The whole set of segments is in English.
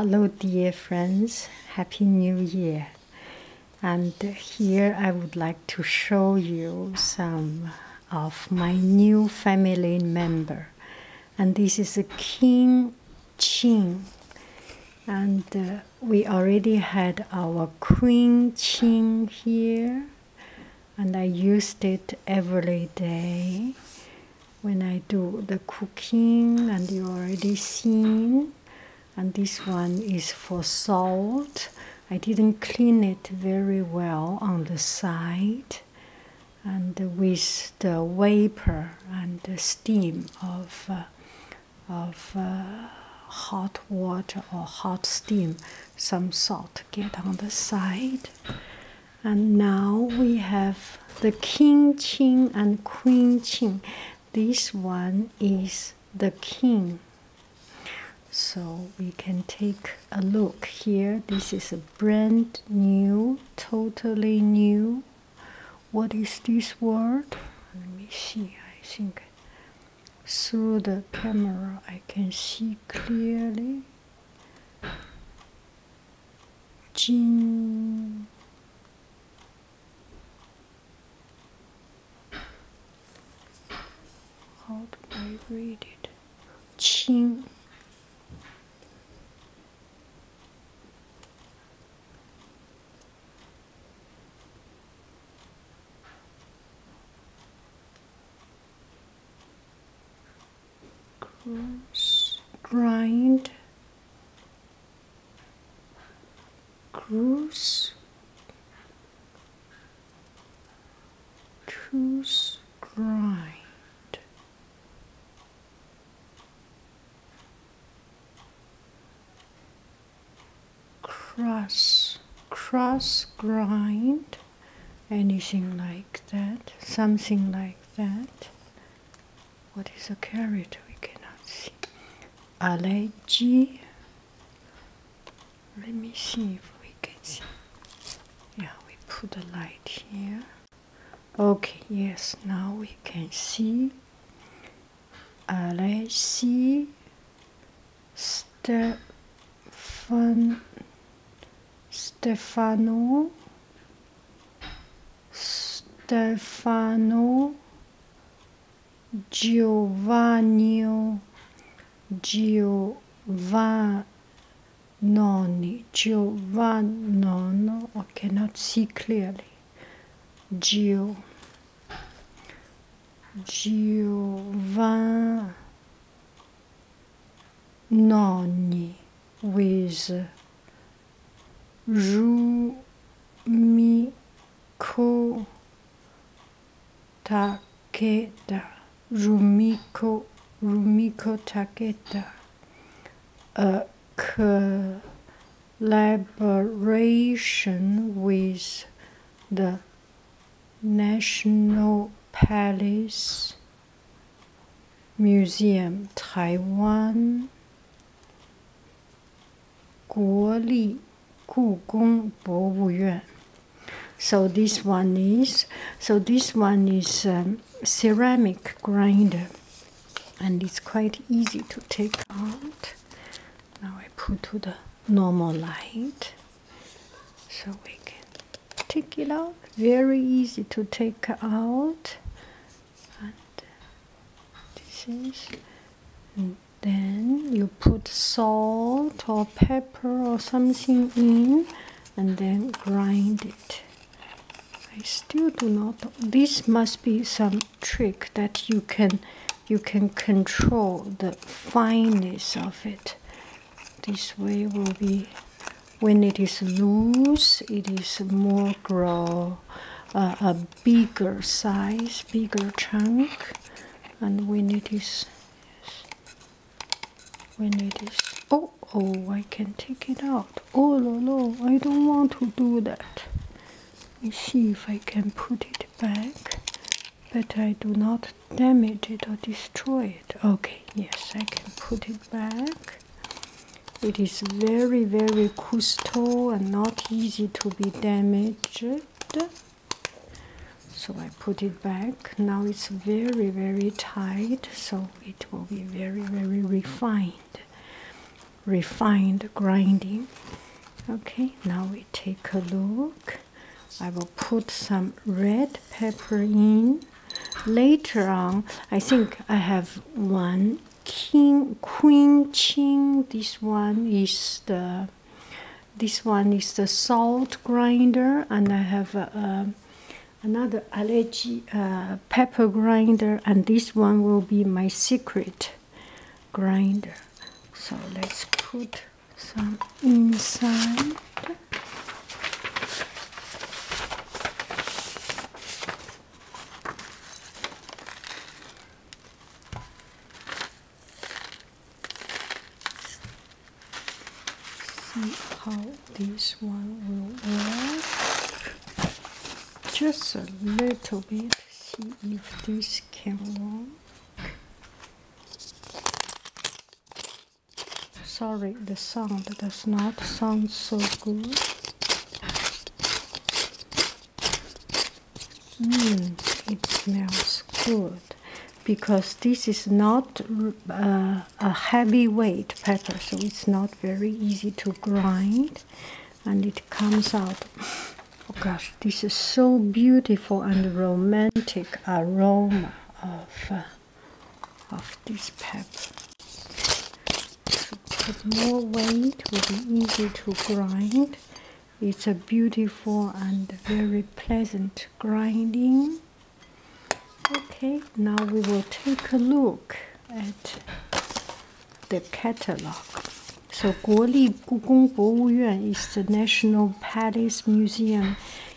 Hello, dear friends. Happy New Year. And here I would like to show you some of my new family member. And this is a King Qing. And uh, we already had our Queen Qing here. And I used it every day when I do the cooking, and you already seen. And this one is for salt. I didn't clean it very well on the side, and with the vapor and the steam of uh, of uh, hot water or hot steam, some salt get on the side. And now we have the King Qing and Queen Qing. This one is the king. So we can take a look here. This is a brand new, totally new. What is this word? Let me see. I think through the camera I can see clearly. Jin how do I read it? Qing. Grind, cruise, cruise, grind. Cross, cross grind, anything like that, something like that. What is a character? We see. Alessi. Let me see if we can see. Yeah, we put the light here. Okay, yes, now we can see. Alessi. Stefan. Stefano. Stefano Giovanni Giovannoni Giovannono I cannot see clearly. Gio Giovannoni with Rumiko Takeda Rumiko Rumiko Takeda, a collaboration with the National Palace Museum Taiwan, Guoli Gong So this one is so this one is um, ceramic grinder and it's quite easy to take out. Now I put to the normal light so we can take it out. Very easy to take out. And uh, this is and then you put salt or pepper or something in and then grind it. I still do not. This must be some trick that you can you can control the fineness of it. This way will be when it is loose, it is more grow uh, a bigger size, bigger chunk, and when it is yes, when it is oh oh I can take it out. Oh no no I don't want to do that. Let me see if I can put it back, but I do not damage it or destroy it. Okay, yes, I can put it back. It is very, very crystal and not easy to be damaged. So I put it back. Now it's very, very tight, so it will be very, very refined refined grinding. Okay, now we take a look. I will put some red pepper in. Later on, I think I have one king queen king. This one is the this one is the salt grinder, and I have another Alessi uh, pepper grinder, and this one will be my secret grinder. So let's put some inside. See how this one will work. Just a little bit. See if this can work. Sorry, the sound does not sound so good. Mm, it smells good because this is not uh, a heavyweight pepper, so it's not very easy to grind and it comes out. Oh gosh, this is so beautiful and romantic aroma of, uh, of this pepper. To put more weight will be easy to grind. It's a beautiful and very pleasant grinding. Okay, now we will take a look at the catalog. So, 国立故宫博物院 is the National Palace Museum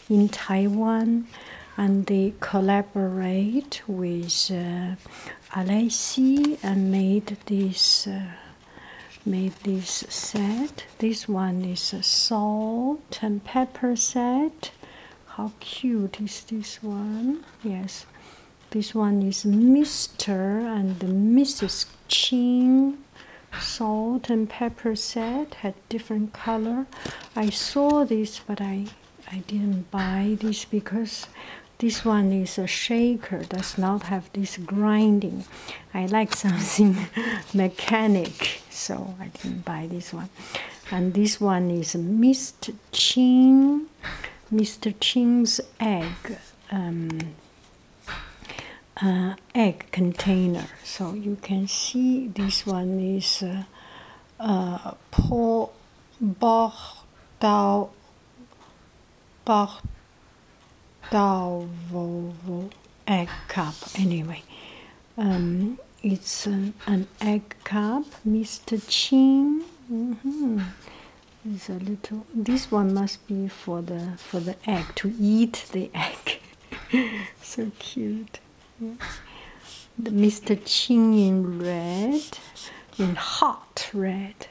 in Taiwan, and they collaborate with uh, Alessi and made this uh, made this set. This one is a salt and pepper set. How cute is this one? Yes, this one is Mr. and Mrs. Ching salt and pepper set had different color. I saw this but I I didn't buy this because this one is a shaker does not have this grinding. I like something mechanic so I didn't buy this one. And this one is Mr. Ching Mr. Ching's egg um, uh, egg container. So you can see this one is uh, uh, Paul Bardalvo egg cup. Anyway, um, it's an, an, egg cup, Mr. Chin. Mm-hmm. It's a little. This one must be for the for the egg to eat the egg. so cute. The Mr. Ching in red, in hot red,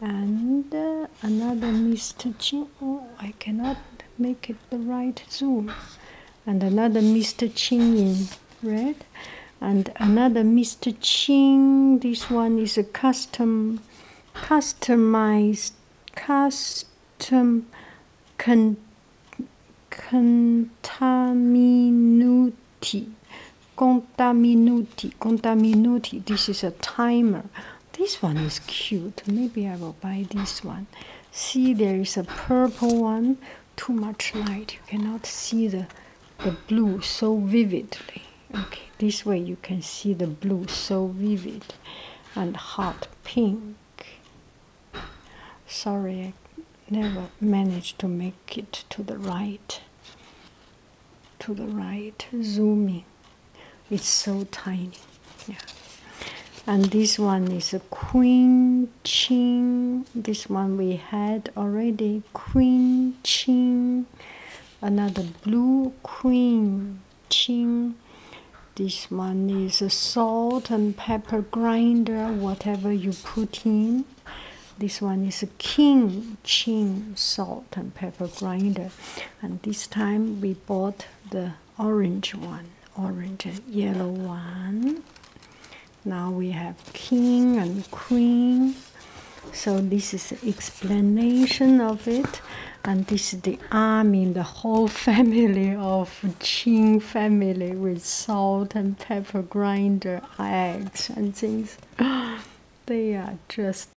and uh, another Mr. Ching. Oh, I cannot make it the right zoom. And another Mr. Ching in red, and another Mr. Ching. This one is a custom, customized, custom, con, contaminati Contaminuti, Contaminuti. This is a timer. This one is cute. Maybe I will buy this one. See, there is a purple one. Too much light. You cannot see the, the blue so vividly. Okay, this way you can see the blue so vivid and hot pink. Sorry, I never managed to make it to the right. To the right, zooming. It's so tiny. Yeah. And this one is a queen chin. This one we had already. Queen chin. Another blue queen chin. This one is a salt and pepper grinder, whatever you put in. This one is a king chin salt and pepper grinder. And this time we bought the orange one orange and yellow one. Now we have king and queen. So this is the explanation of it. And this is the army, the whole family of Qing family with salt and pepper grinder, eggs and things. they are just